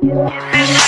Yeah.